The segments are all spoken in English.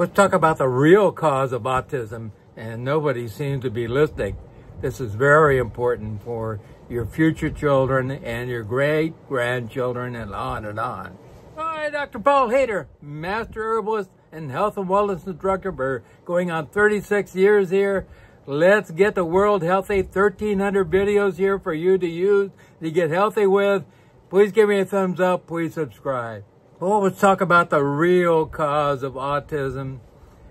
Let's talk about the real cause of autism, and nobody seems to be listening. This is very important for your future children and your great grandchildren and on and on. Hi, Dr. Paul Haider, Master Herbalist and Health and Wellness Instructor for going on 36 years here. Let's get the world healthy. 1,300 videos here for you to use to get healthy with. Please give me a thumbs up. Please subscribe. Well, let's talk about the real cause of autism.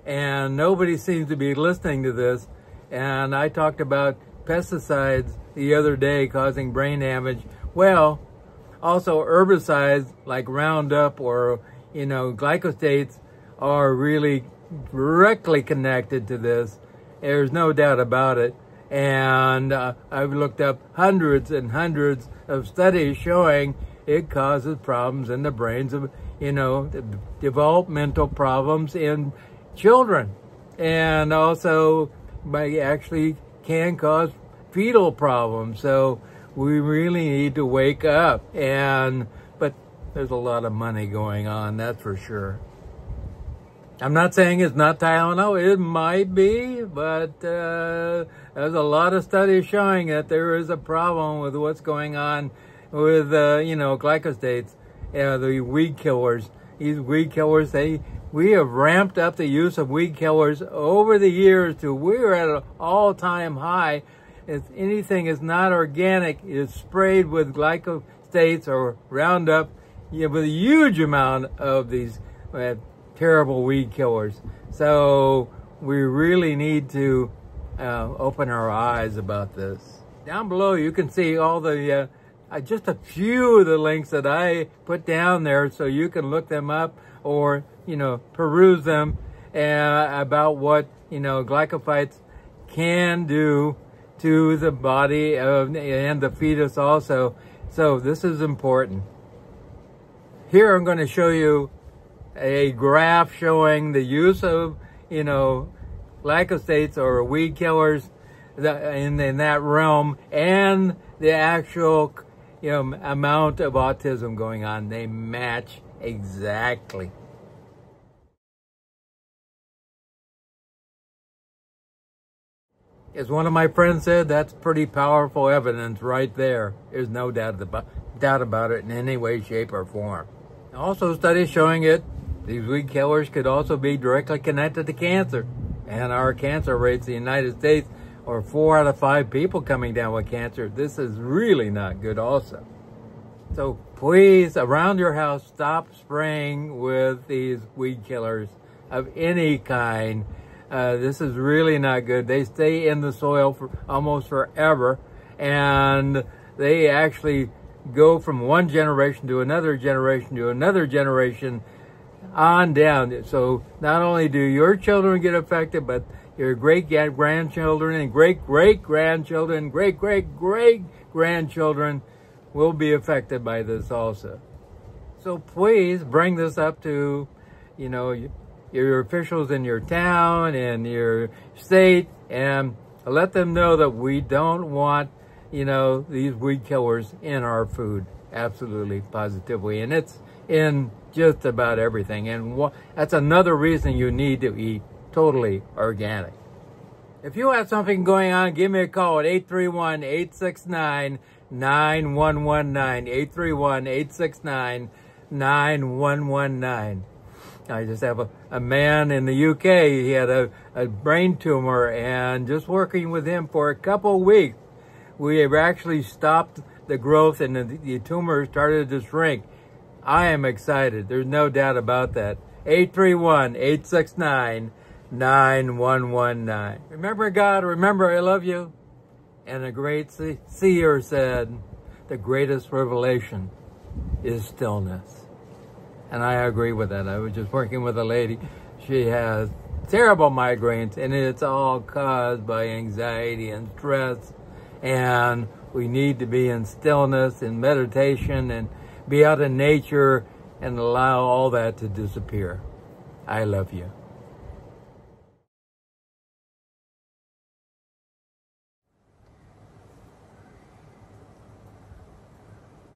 And nobody seems to be listening to this. And I talked about pesticides the other day causing brain damage. Well, also herbicides like Roundup or, you know, glyphosates are really directly connected to this. There's no doubt about it. And uh, I've looked up hundreds and hundreds of studies showing it causes problems in the brains of, you know, developmental problems in children. And also, by actually can cause fetal problems. So we really need to wake up. And, but there's a lot of money going on, that's for sure. I'm not saying it's not Tylenol. It might be, but uh, there's a lot of studies showing that there is a problem with what's going on with, uh, you know, glyphosates, uh, the weed killers. These weed killers, they we have ramped up the use of weed killers over the years to we're at an all-time high. If anything is not organic, is sprayed with glyphosates or Roundup you know, with a huge amount of these uh, terrible weed killers. So we really need to uh, open our eyes about this. Down below, you can see all the uh, uh, just a few of the links that I put down there so you can look them up or, you know, peruse them uh, about what, you know, glyphosates can do to the body of, and the fetus also. So this is important. Here I'm going to show you a graph showing the use of, you know, glyphosates or weed killers in, in that realm and the actual you know, amount of autism going on. They match exactly. As one of my friends said, that's pretty powerful evidence right there. There's no doubt about, doubt about it in any way, shape, or form. Also, studies showing it, these weed killers could also be directly connected to cancer. And our cancer rates in the United States or four out of five people coming down with cancer. This is really not good also. So please, around your house, stop spraying with these weed killers of any kind. Uh, this is really not good. They stay in the soil for almost forever, and they actually go from one generation to another generation to another generation on down. So not only do your children get affected, but your great grandchildren and great great grandchildren, great great great grandchildren will be affected by this also. So please bring this up to, you know, your officials in your town and your state and let them know that we don't want, you know, these weed killers in our food. Absolutely, positively. And it's in just about everything. And that's another reason you need to eat totally organic. If you have something going on, give me a call at 831-869-9119. 831-869-9119. I just have a, a man in the UK, he had a, a brain tumor, and just working with him for a couple weeks, we have actually stopped the growth and the, the tumor started to shrink. I am excited. There's no doubt about that. 831 869 9119. Remember God, remember I love you. And a great seer said, the greatest revelation is stillness. And I agree with that. I was just working with a lady. She has terrible migraines and it's all caused by anxiety and stress. And we need to be in stillness and meditation and be out in nature and allow all that to disappear. I love you.